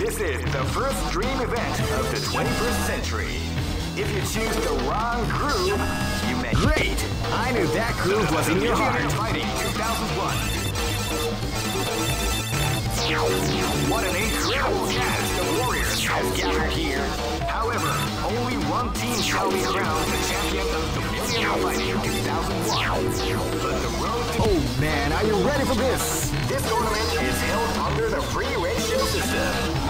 This is the first dream event of the 21st century. If you choose the wrong groove, you may. Great! I knew that groove was in your heart. Fighting 2001. What an incredible cast of warriors has gathered here. However, only one team shall be crowned the champion of the Millionaire Fighting 2001. But the road to Oh man, are you ready for this? this tournament is held under the free ratio system.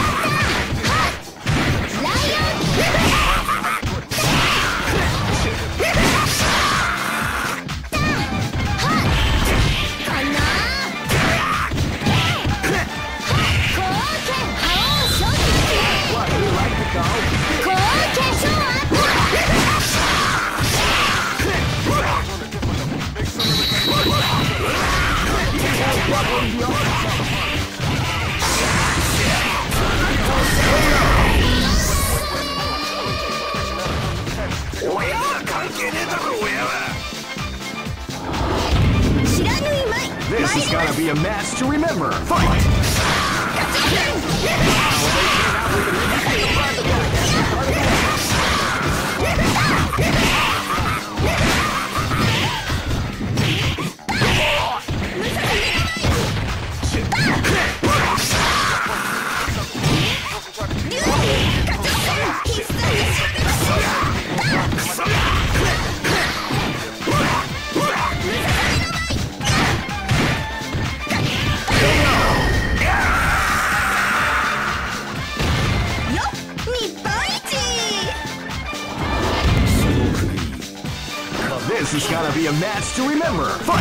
This is gonna be a match to remember. Fight! Remember. Fight!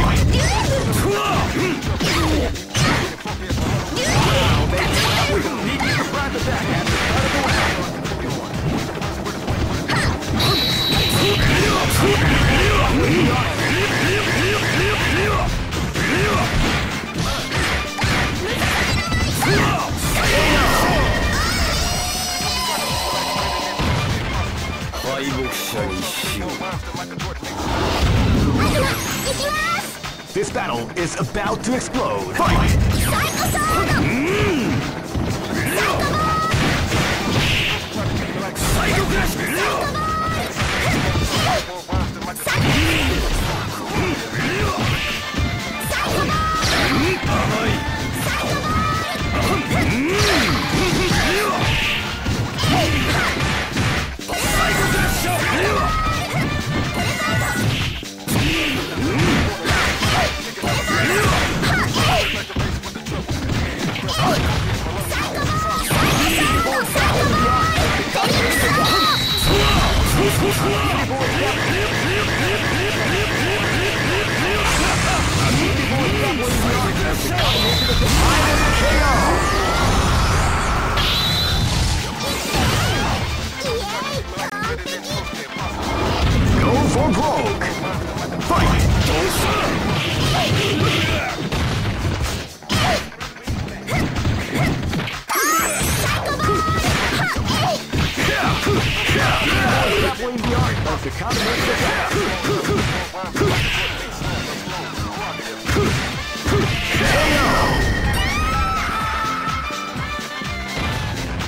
the art of the combination attack.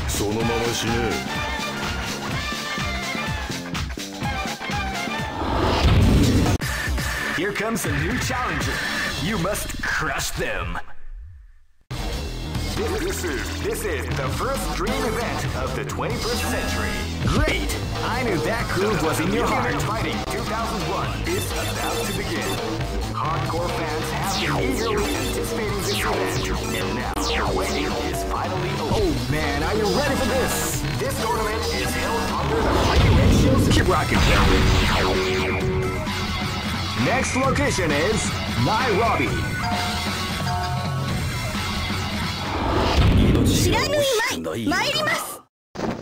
そのまま死ね Here comes a new challenger. You must crush them. This is this is the first dream event of the 21st century. Great! I knew that groove was in your heart. Fighting 2001 is about to begin. Hardcore fans have been eagerly anticipating this event, and now the waiting is finally over. Oh man, are you ready for this? This tournament is held under the free ratio system. Keep rocking, baby. Next location is Nairobi. 知らぬいまい ないよ参ります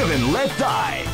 Live and let die.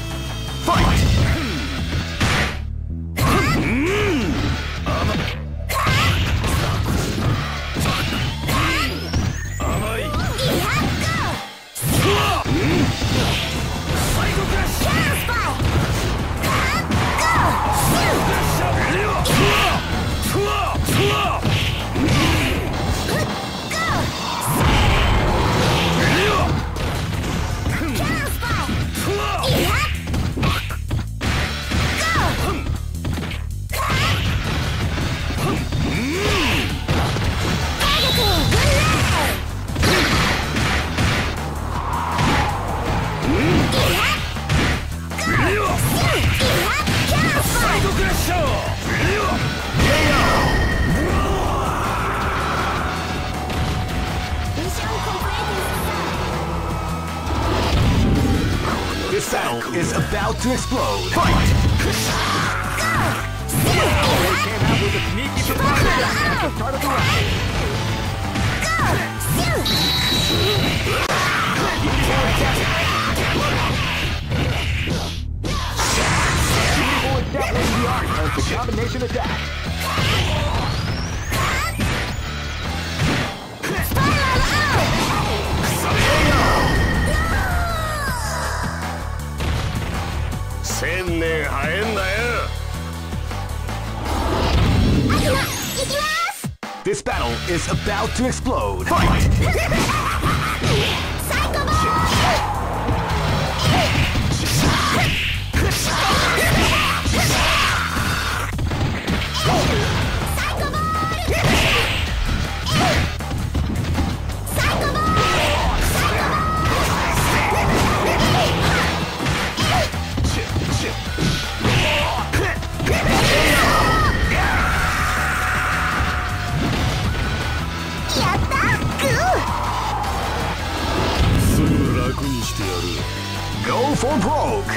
go for broke.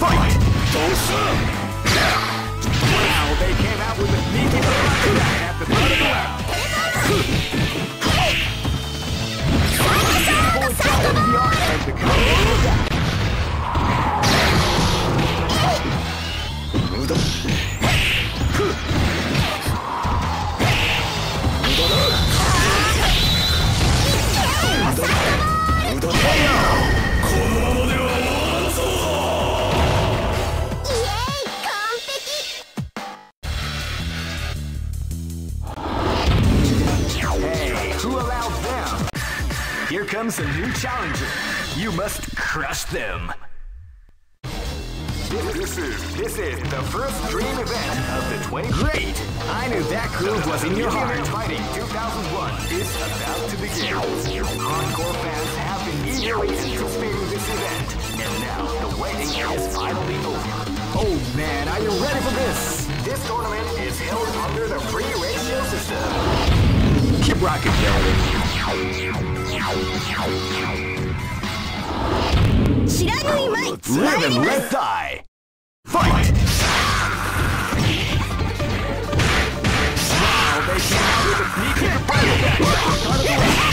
Fight! Now they came out with a sneaky attack at the start of the round. Points out of comes a new challenger. You must crush them. This, is this is the first dream event of the 20. Great! I knew that groove was in your heart. Fighting 2001 is about to begin. Hardcore fans have been eagerly anticipating this event, and now the waiting is finally over. Oh man, are you ready for this? This tournament is held under the free ratio system. Keep rocking, yo. 知らぬいまいつまります Fight! Now they came out with a peek at the battle.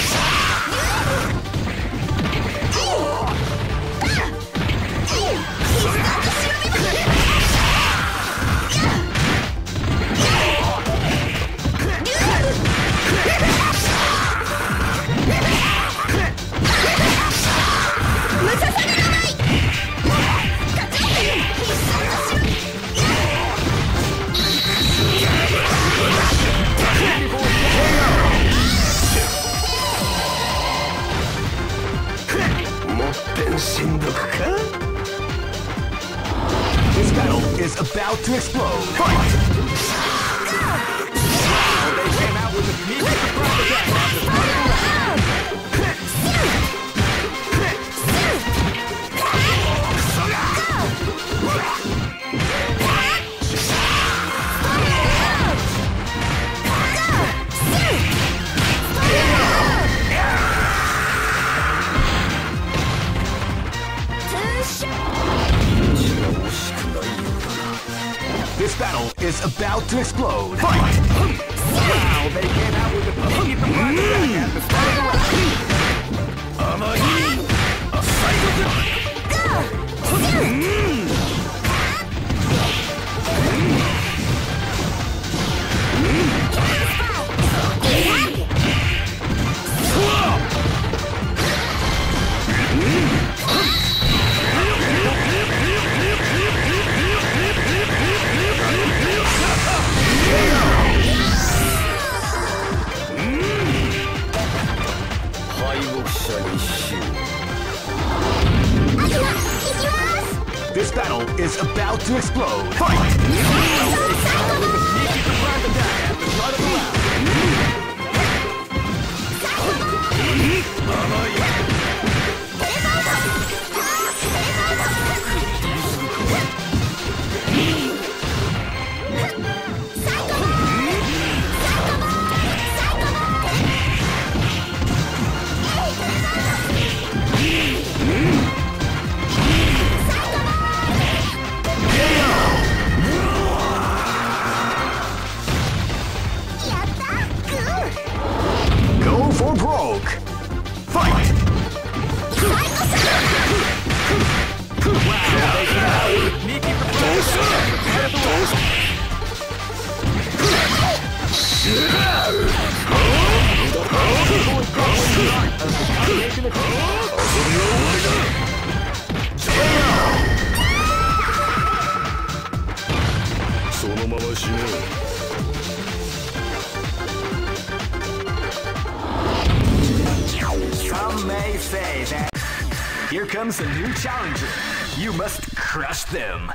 Here comes a new challenger. You must crush them.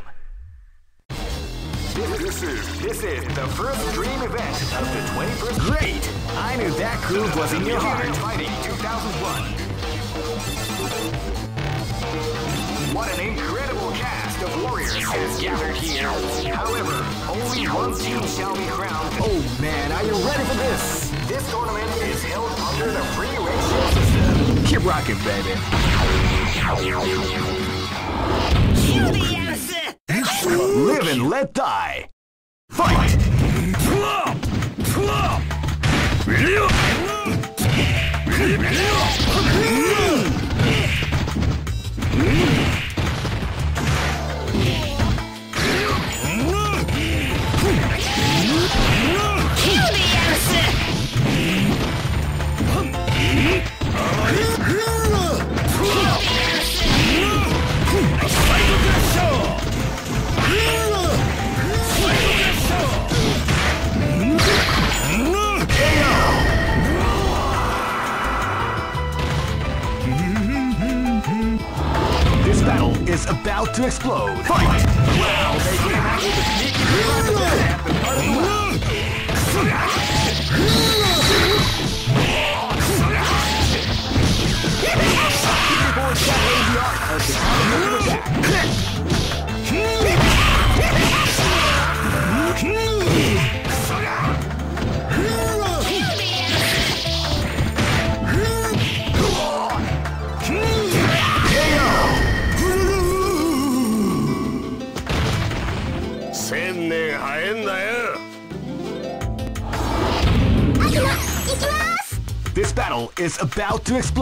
This, is this is the first dream event of the 21st Great! I knew that groove was in your heart. Fighting 2001. What an incredible cast of warriors has gathered here. However, only one team shall be crowned. Oh man, are you ready for this? This tournament is held under the free ratio system. Keep rocking, baby. Live and let die. Fight! Kill the This is about to explode. Fight! Wow, to explode.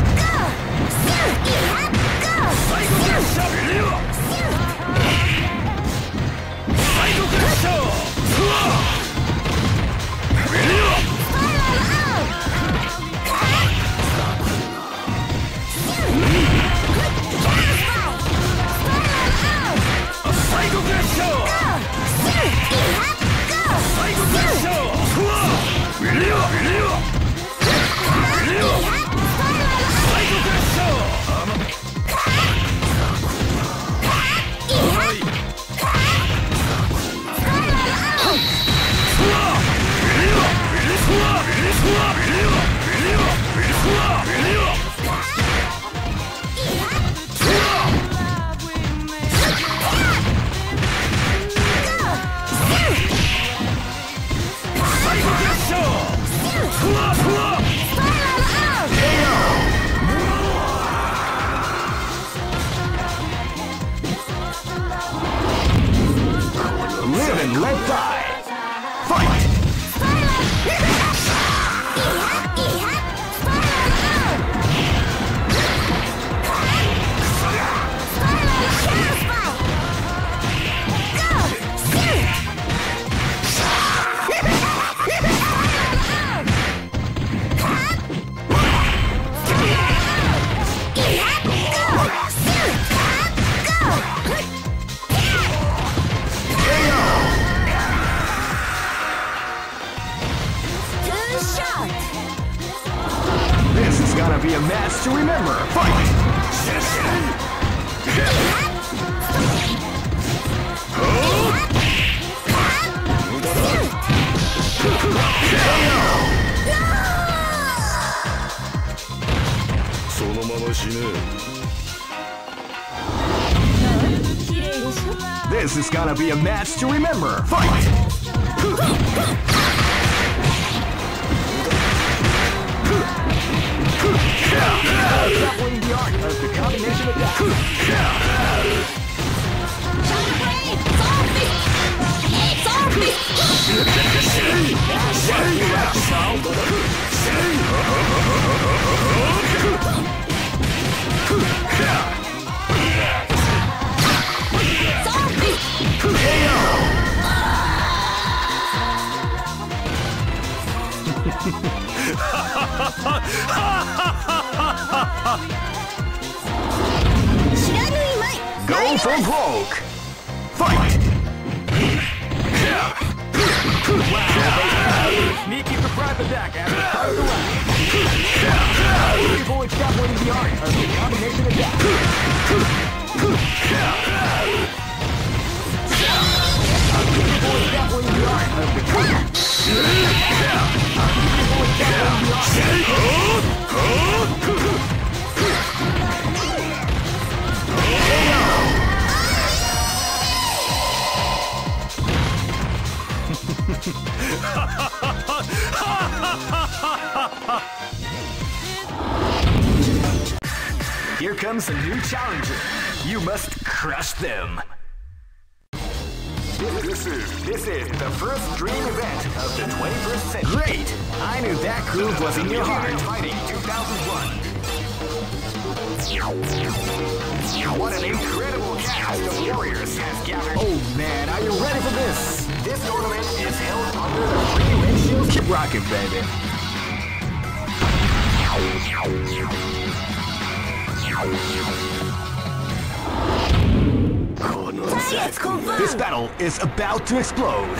to explode.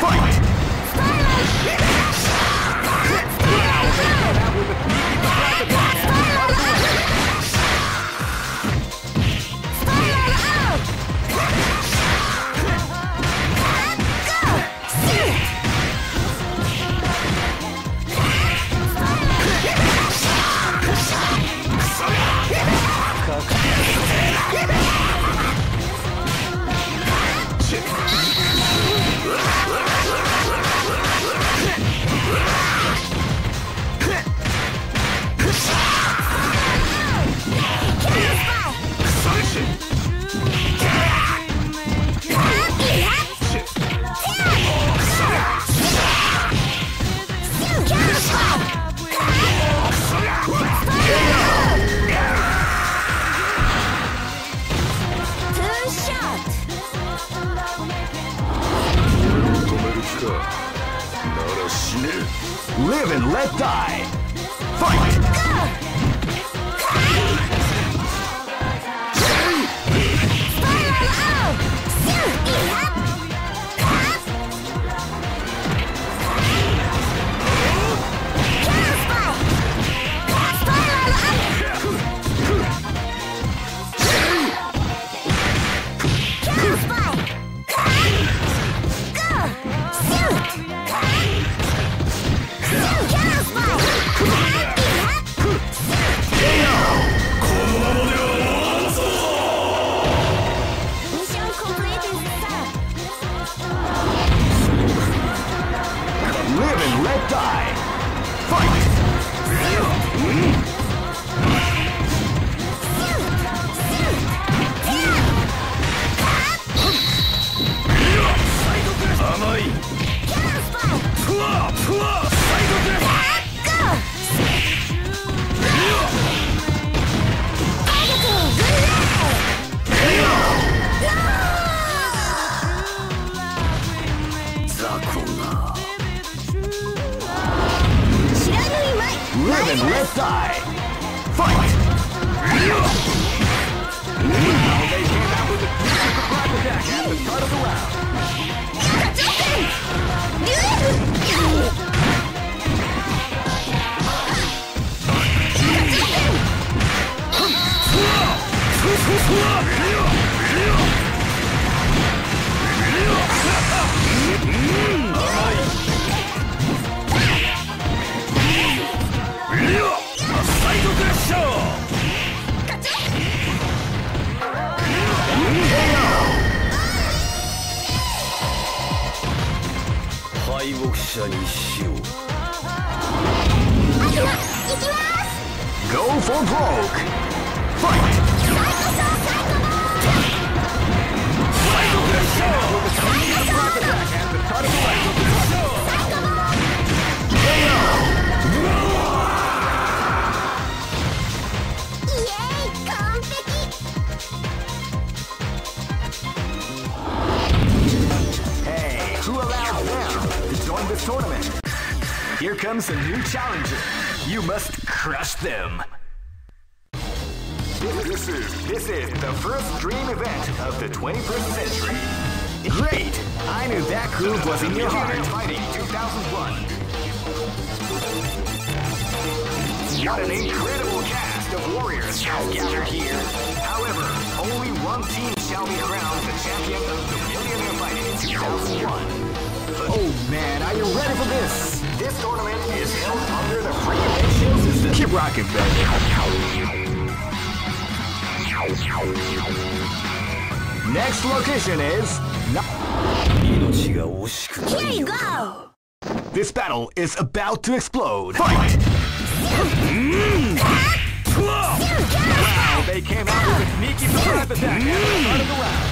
left eye. Fight! Well, they came out with a surprise attack at the start of the round. Whoa! 敗北者にしようきます Go for broke! won this tournament. Here comes a new challenger. You must crush them. This is, this is the first dream event of the 21st century. Great! I knew that groove was in your heart. Fighting 2001. Got an incredible cast of warriors gathered here. However, only one team shall be crowned the champion of the Millionaire Fighting 2001. Oh man, are you ready for this? This tournament is held under the free ratio system. Keep rocking, baby. Next location is. Here you go! This battle is about to explode. Fight! Wow, they came out with a sneaky surprise attack at the start of the round.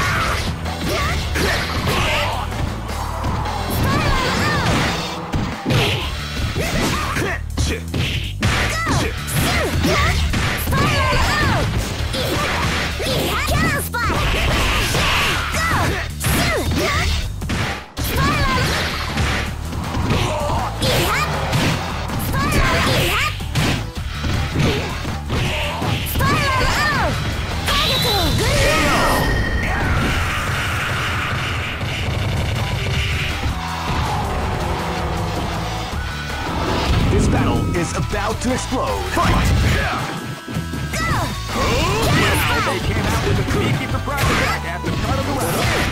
is about to explode. Fight! They came out with a sneaky surprise attack at the start of the round.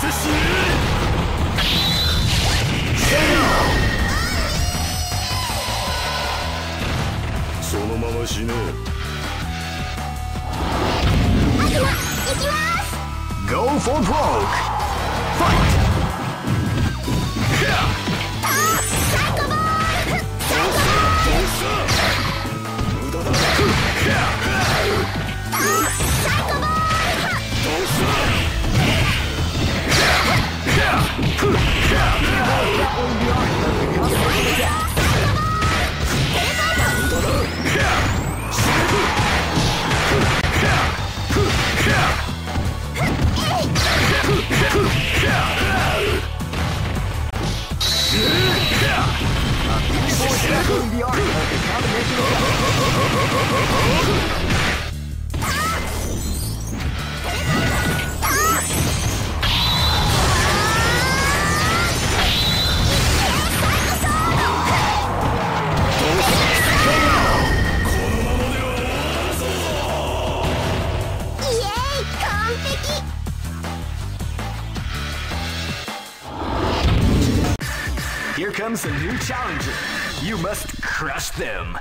ファイト Go for broke! Fight! Beyond, combination of Here comes a new challenger. You must crush them.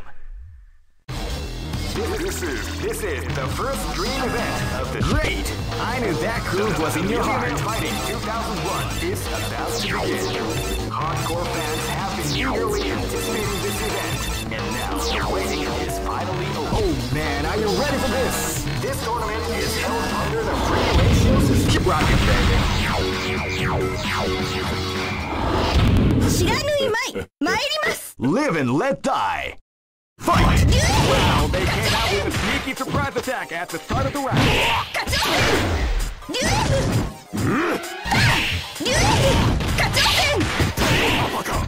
This is this is the first dream event of the Great! I knew that groove was in your heart. Fighting 2001 is about to begin. Hardcore fans have been eagerly anticipating this event, and now the waiting is finally over. Oh man, are you ready for this? This tournament is held under the free ratio. Keep rocking, baby. 知らぬいまい参ります Live and let die. Fight! Wow, they came out with a sneaky surprise attack at the start of the round. 課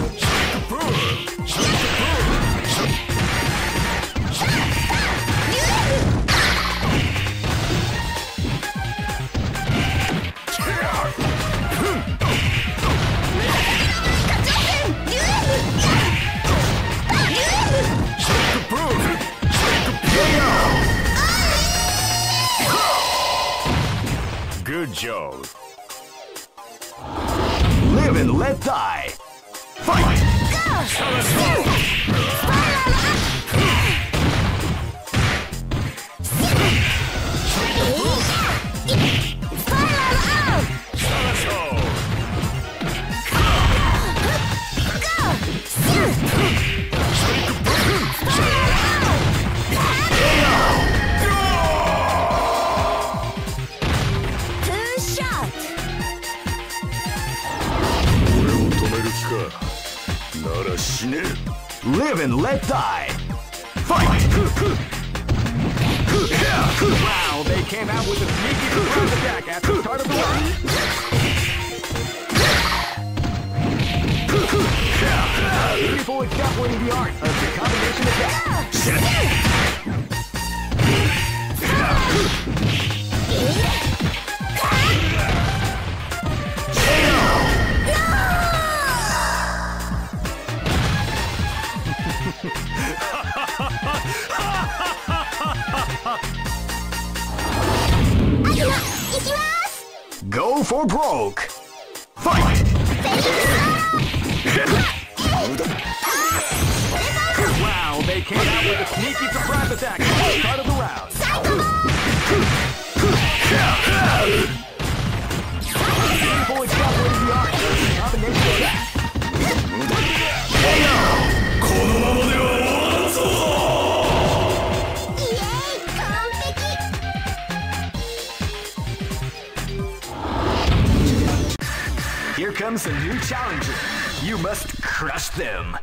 Good job Live and let die. Fight! Live and let die. Fight! Wow, they came out with a sneaky surprise attack at the start of the round. Beautiful exempling the art of the combination attack. Go for broke. Fight! Wow, they came out with a sneaky surprise attack at the start of the round. Beautiful comes a new challenger. You must crush them.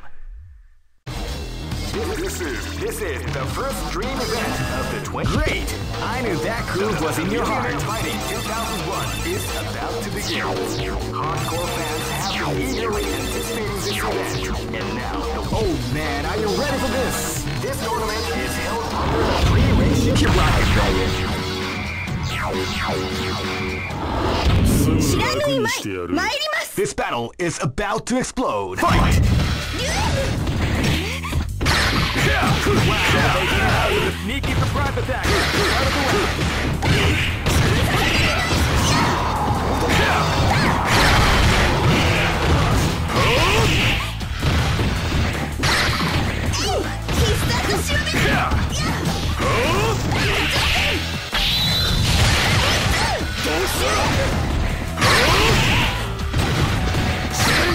This is this is the first dream event of the 20. Great! I knew that groove was in your heart. Fighting 2001 is about to begin. Hardcore fans have been eagerly anticipating this event, and now Oh man, are you ready for this? this tournament is held under the free ratio. Keep rocking, baby. すぐ知らぬいまい楽にしてやる参ります this battle is about to explode. Fight! With a sneaky surprise attack start of the round.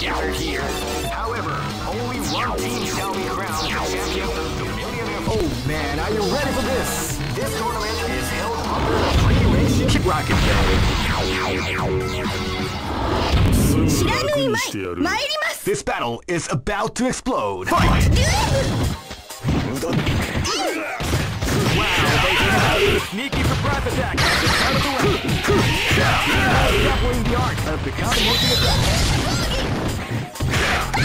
Scout here. However, only one team shall be crowned the champion of the Millionaire. Oh man, are you ready for this? This tournament is held under a pre-ration. Keep rocking, baby. This battle is about to explode. Fight! Sneaky surprise attack! Out of the way! Grappling the art of the counter-multi attack!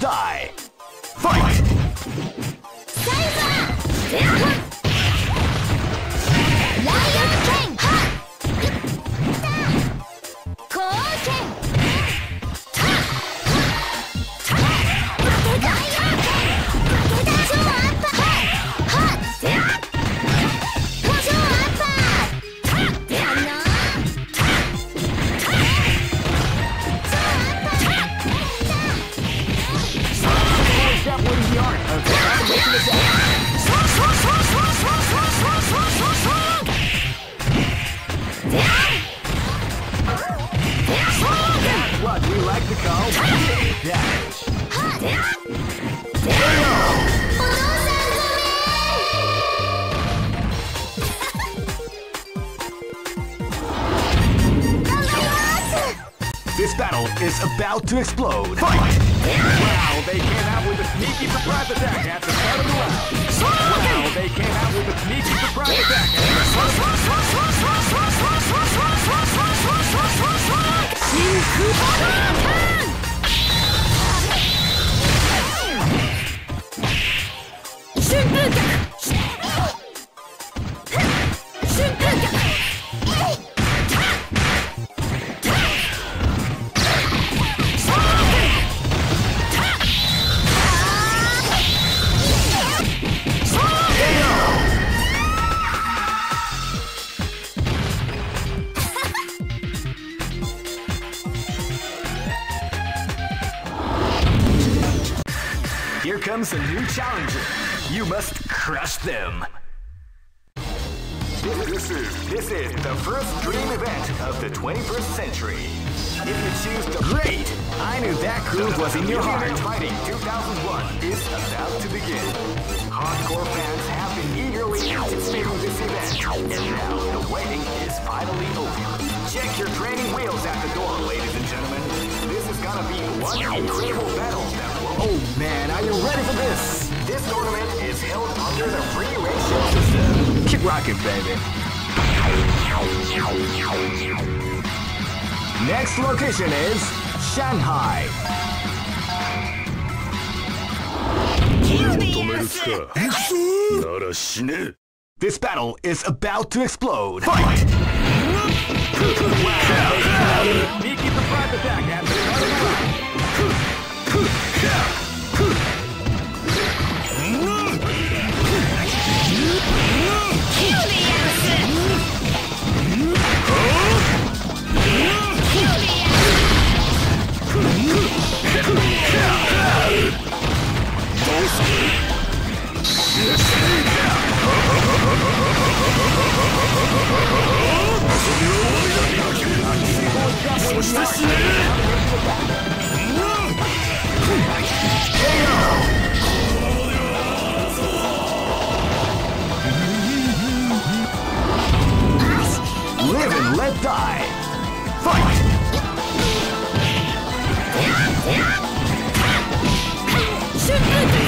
Die. Keep rocking, baby. Next location is Shanghai. 止める気かなら死ね This battle is about to explode. Fight! Sneaky Live and let die. Fight! Live and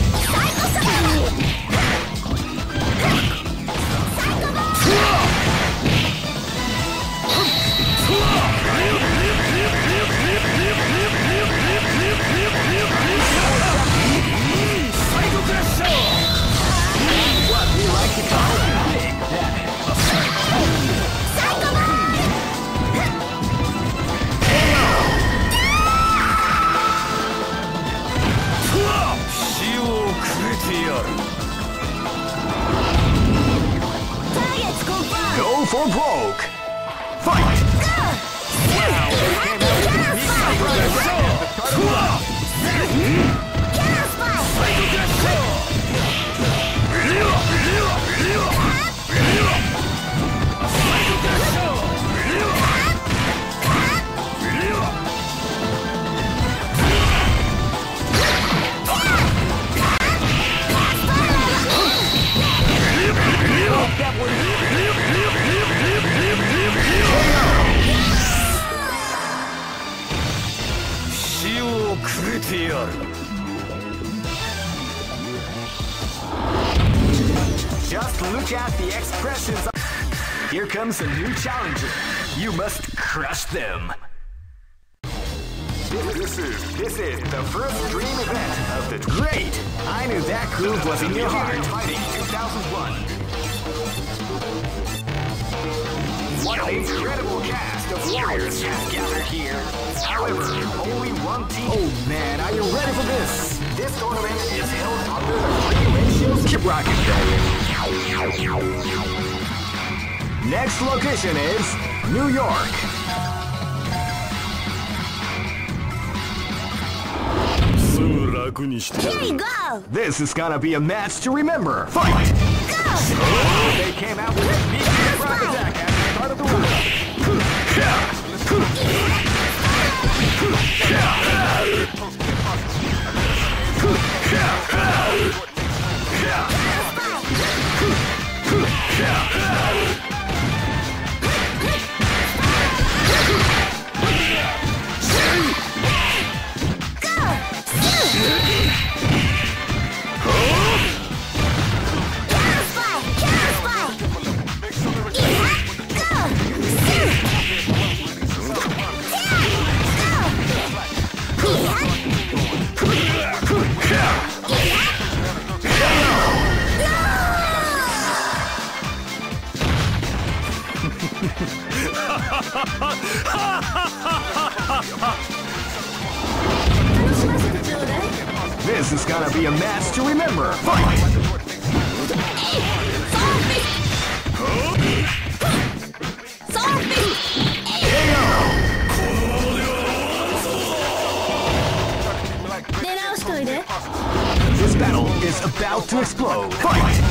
Just look at the expressions. Here comes a new challenger. You must crush them. This is this is the first dream event of the great. I knew that groove was in your heart. Fighting 2001. An incredible cast of warriors has gathered here. However, only one team. Oh man, are you ready for this? This tournament is held under the free ratios. Keep rocking, baby. Next location is New York. Here you go! This is gonna be a match to remember. Fight! Go! They came out with a Yeah! This is gonna be a match to remember. Fight! This battle is about to explode. Fight!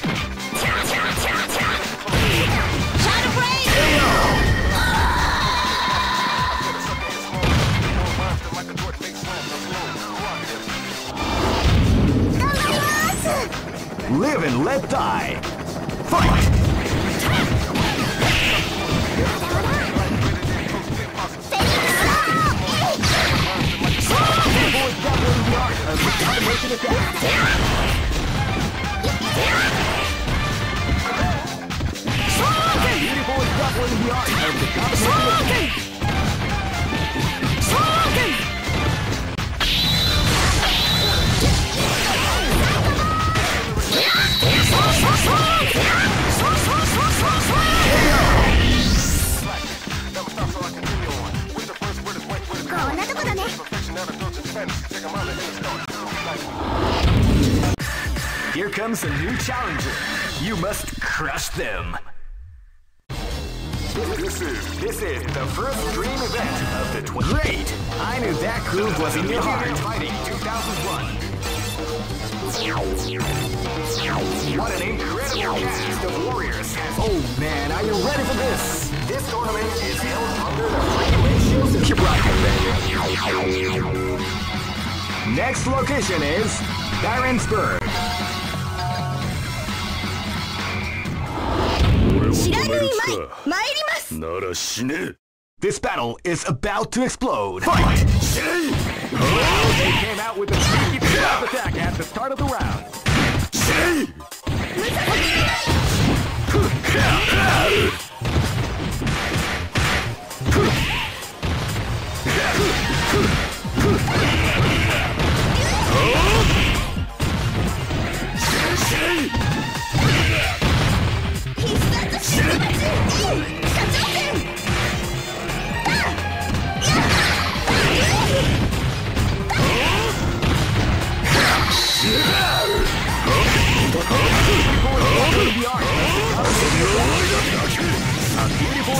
This battle is about to explode. Fight! They came out with a sneaky surprise attack at the start of the round. Beautiful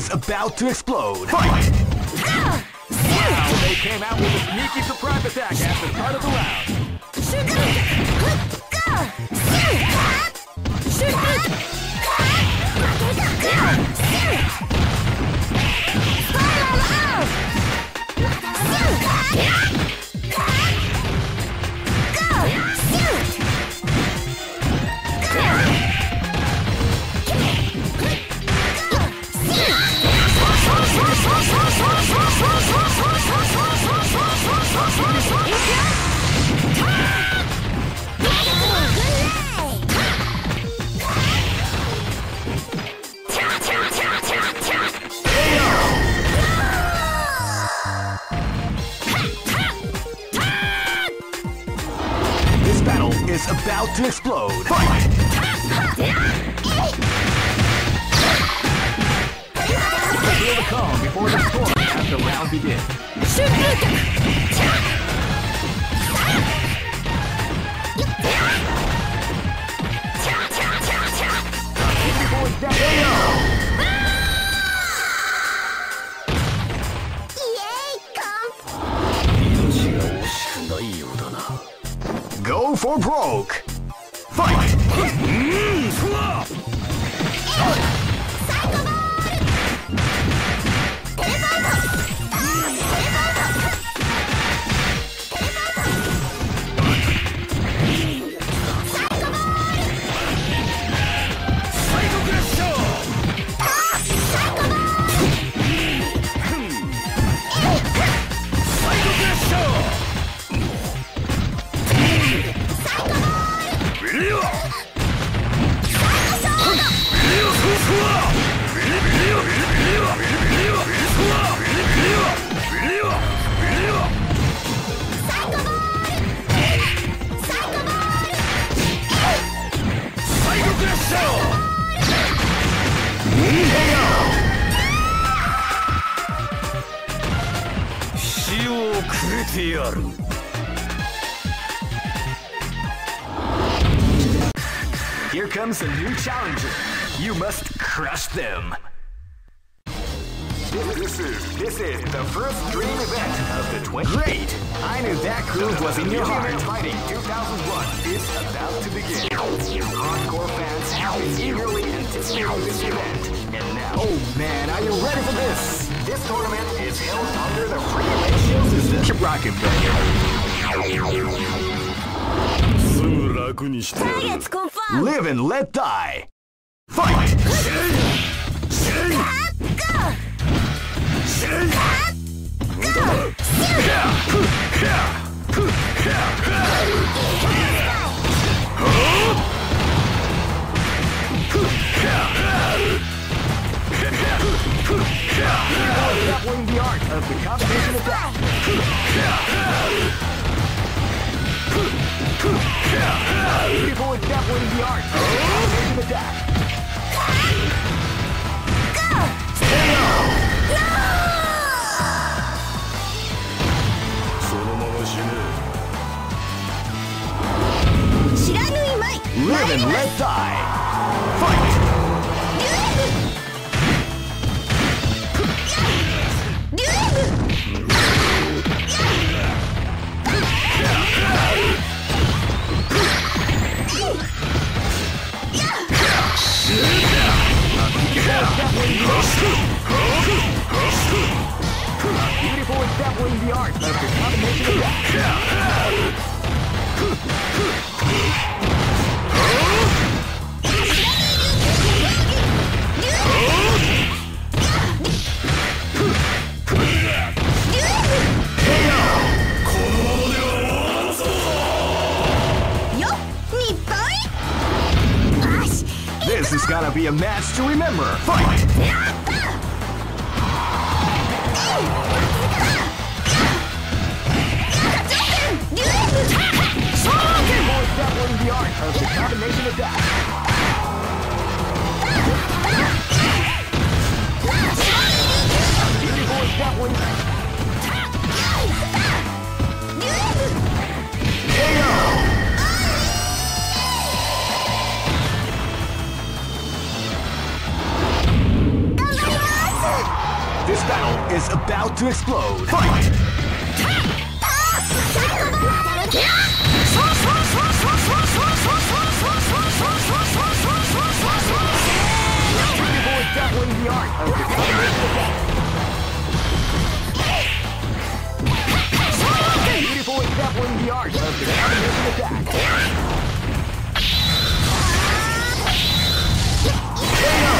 is about to explode. Fight! Wow, they came out with a sneaky surprise attack at the start of the round. Shoot! Shoot! about to explode. Fight! Feel the calm before the storm as the round begins. Go for broke! let die. Battle is about to explode. Fight! Definitely the art of the art attack.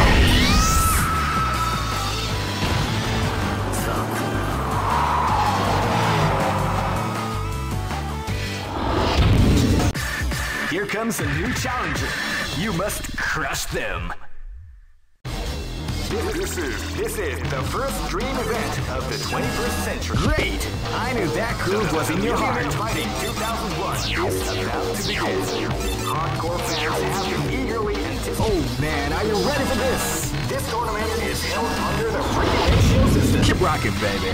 Here comes a new challenger. You must crush them. This is this is the first dream event of the 21st century. Great! I knew that groove was in your heart. Fighting 2001 is about to begin. Hardcore fans have been eagerly anticipating. Oh man, are you ready for this? This tournament is held under the free ratio system. Keep rocking, baby.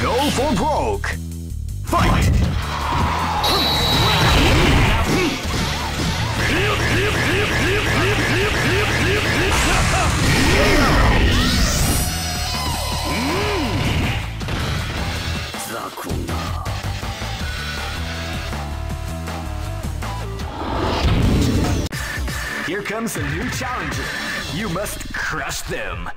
Go for broke. Fight! Here comes a new challenger. You must crush them.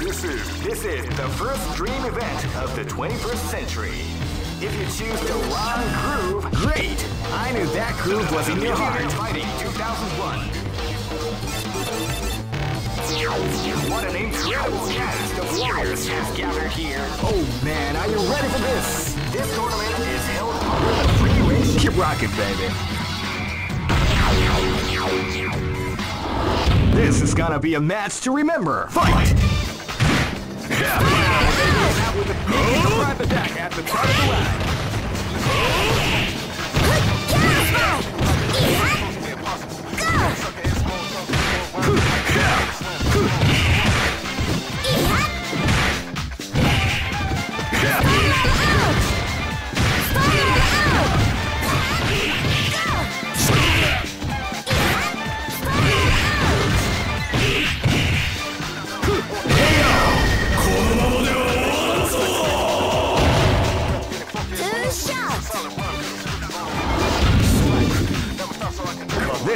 This is this is the first dream event of the 21st century. If you choose the wrong groove, great! I knew that groove was in your heart. Fighting 2001. What an incredible cast of warriors has gathered here. Oh man, are you ready for this? This tournament is held under the free ratio. Keep rocking, baby. This is gonna be a match to remember. Fight! Sneaky surprise attack at the round.